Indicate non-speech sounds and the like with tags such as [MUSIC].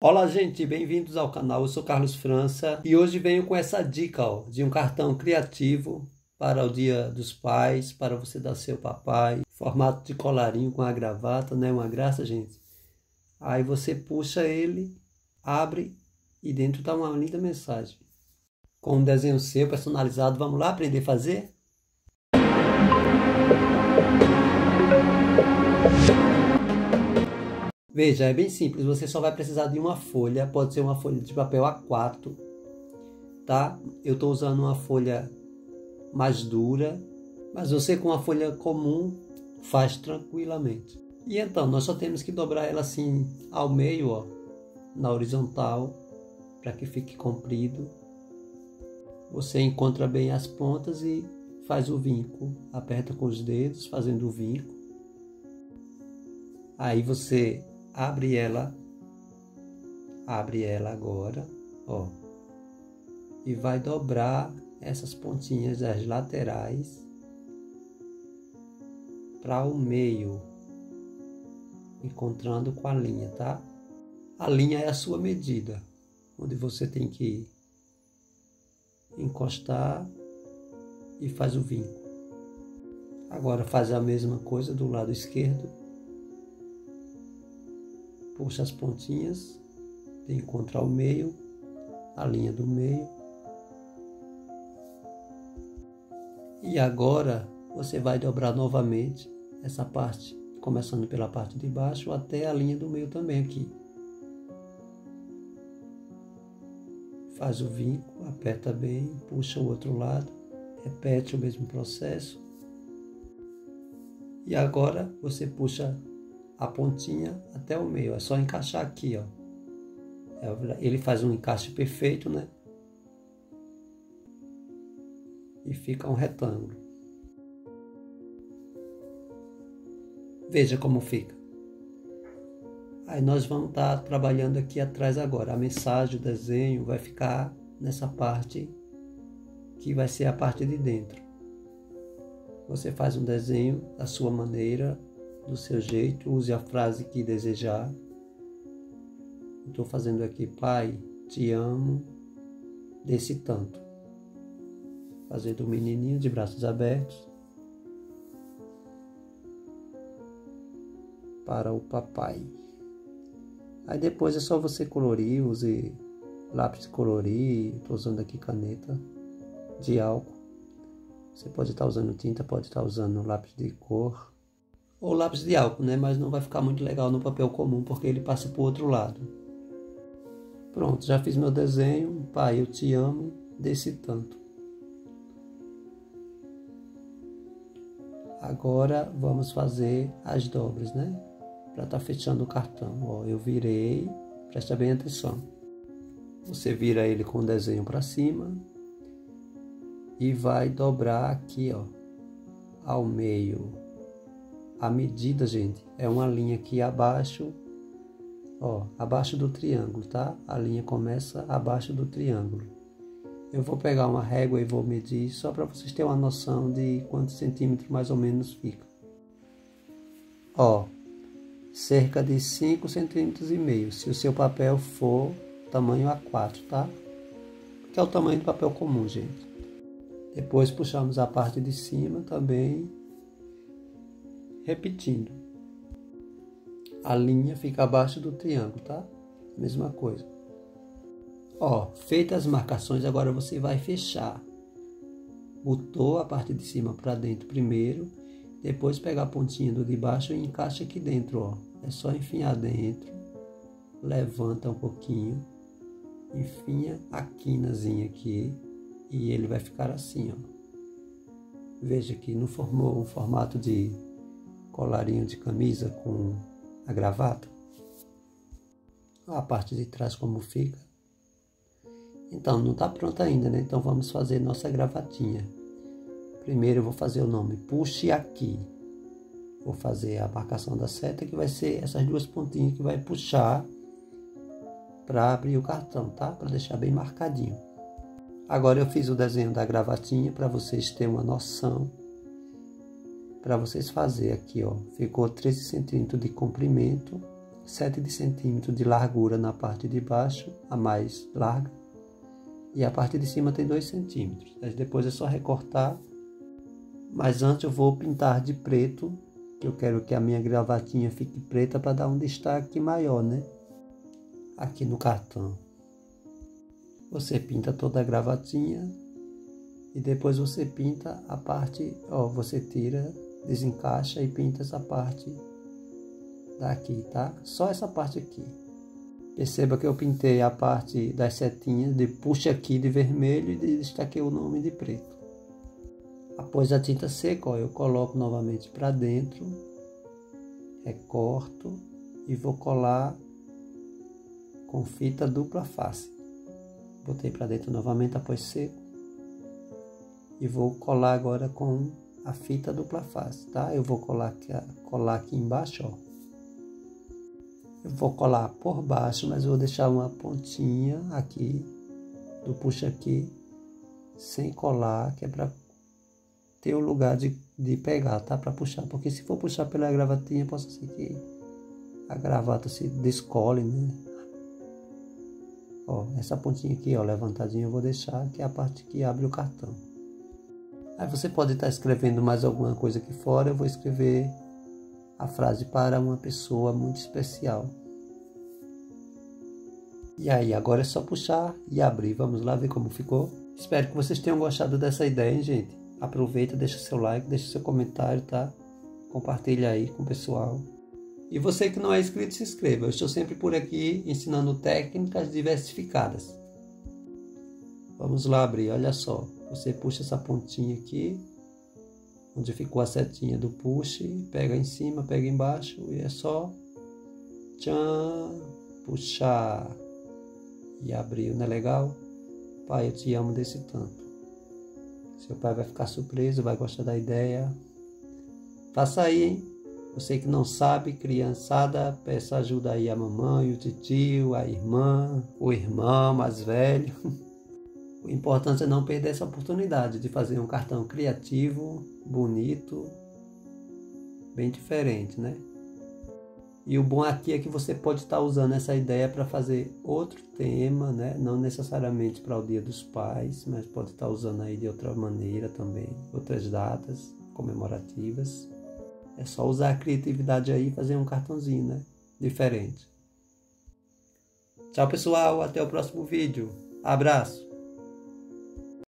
Olá gente, bem-vindos ao canal, eu sou Carlos França e hoje venho com essa dica ó, de um cartão criativo para o dia dos pais, para você dar seu papai, formato de colarinho com a gravata, não é uma graça gente? Aí você puxa ele, abre e dentro está uma linda mensagem. Com um desenho seu personalizado, vamos lá aprender a fazer? Veja, é bem simples, você só vai precisar de uma folha, pode ser uma folha de papel A4, tá? Eu estou usando uma folha mais dura, mas você com uma folha comum faz tranquilamente. E então, nós só temos que dobrar ela assim ao meio, ó, na horizontal, para que fique comprido. Você encontra bem as pontas e faz o vinco, aperta com os dedos, fazendo o vinco. Aí você abre ela, abre ela agora, ó, e vai dobrar essas pontinhas das laterais para o meio, encontrando com a linha, tá? A linha é a sua medida, onde você tem que encostar e faz o vinco. Agora faz a mesma coisa do lado esquerdo puxa as pontinhas de encontrar o meio, a linha do meio. E agora você vai dobrar novamente essa parte, começando pela parte de baixo até a linha do meio também aqui. Faz o vinco, aperta bem, puxa o outro lado, repete o mesmo processo. E agora você puxa a pontinha até o meio. É só encaixar aqui, ó. É, ele faz um encaixe perfeito, né? E fica um retângulo. Veja como fica. Aí nós vamos estar trabalhando aqui atrás agora. A mensagem, o desenho vai ficar nessa parte que vai ser a parte de dentro. Você faz um desenho da sua maneira, do seu jeito, use a frase que desejar. Estou fazendo aqui, Pai, te amo desse tanto. Fazendo um menininho de braços abertos para o papai. Aí depois é só você colorir, use lápis colorir, estou usando aqui caneta de álcool. Você pode estar usando tinta, pode estar usando lápis de cor ou lápis de álcool, né? Mas não vai ficar muito legal no papel comum porque ele passa para o outro lado. Pronto, já fiz meu desenho. Pai, eu te amo desse tanto. Agora vamos fazer as dobras, né? Para estar tá fechando o cartão. Ó, eu virei, presta bem atenção. Você vira ele com o desenho para cima e vai dobrar aqui, ó, ao meio a medida, gente, é uma linha aqui abaixo, ó, abaixo do triângulo, tá? A linha começa abaixo do triângulo. Eu vou pegar uma régua e vou medir só para vocês terem uma noção de quantos centímetros mais ou menos fica. Ó, cerca de 5 centímetros e meio, se o seu papel for tamanho A4, tá? Que é o tamanho do papel comum, gente. Depois puxamos a parte de cima também repetindo. A linha fica abaixo do triângulo, tá? Mesma coisa. Ó, feitas as marcações, agora você vai fechar. Botou a parte de cima para dentro primeiro, depois pega a pontinha do de baixo e encaixa aqui dentro, ó. É só enfiar dentro, levanta um pouquinho, enfinha a quinazinha aqui e ele vai ficar assim, ó. Veja que não formou um formato de colarinho de camisa com a gravata. A parte de trás como fica. Então, não está pronta ainda, né? Então vamos fazer nossa gravatinha. Primeiro eu vou fazer o nome Puxe Aqui. Vou fazer a marcação da seta, que vai ser essas duas pontinhas que vai puxar para abrir o cartão, tá? Para deixar bem marcadinho. Agora eu fiz o desenho da gravatinha para vocês terem uma noção para vocês fazer aqui, ó. Ficou 13 centímetros de comprimento, 7 centímetros de largura na parte de baixo, a mais larga, e a parte de cima tem 2 centímetros. Depois é só recortar, mas antes eu vou pintar de preto, que eu quero que a minha gravatinha fique preta para dar um destaque maior, né? Aqui no cartão. Você pinta toda a gravatinha e depois você pinta a parte, ó, você tira, desencaixa e pinta essa parte daqui, tá? Só essa parte aqui. Perceba que eu pintei a parte das setinhas de puxa aqui de vermelho e destaquei o nome de preto. Após a tinta seca, ó, eu coloco novamente para dentro, recorto e vou colar com fita dupla face. Botei para dentro novamente após seco e vou colar agora com a fita dupla face, tá? Eu vou colar aqui, colar aqui embaixo, ó. Eu vou colar por baixo, mas vou deixar uma pontinha aqui do puxa aqui sem colar, que é para ter o lugar de, de pegar, tá? Para puxar, porque se for puxar pela gravatinha, possa ser que a gravata se descole, né? Ó, essa pontinha aqui, ó, levantadinha eu vou deixar, que é a parte que abre o cartão. Aí você pode estar escrevendo mais alguma coisa aqui fora, eu vou escrever a frase para uma pessoa muito especial. E aí, agora é só puxar e abrir. Vamos lá ver como ficou. Espero que vocês tenham gostado dessa ideia, hein, gente? Aproveita, deixa seu like, deixa seu comentário, tá? Compartilha aí com o pessoal. E você que não é inscrito, se inscreva. Eu estou sempre por aqui ensinando técnicas diversificadas. Vamos lá abrir, olha só. Você puxa essa pontinha aqui, onde ficou a setinha do push, pega em cima, pega embaixo e é só tchan, puxar e abrir, não é legal? Pai, eu te amo desse tanto. Seu pai vai ficar surpreso, vai gostar da ideia. Faça aí, hein? Você que não sabe, criançada, peça ajuda aí a mamãe, o tio, a irmã, o irmão mais velho. [LAUGHS] O importante é não perder essa oportunidade de fazer um cartão criativo, bonito, bem diferente, né? E o bom aqui é que você pode estar usando essa ideia para fazer outro tema, né? Não necessariamente para o Dia dos Pais, mas pode estar usando aí de outra maneira também, outras datas comemorativas. É só usar a criatividade aí e fazer um cartãozinho, né? Diferente. Tchau, pessoal. Até o próximo vídeo. Abraço.